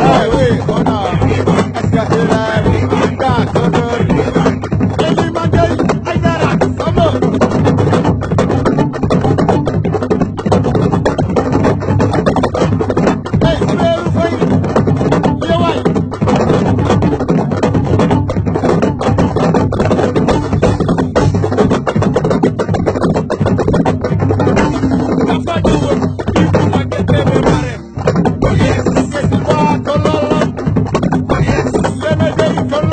Ah oui, on. a me dedico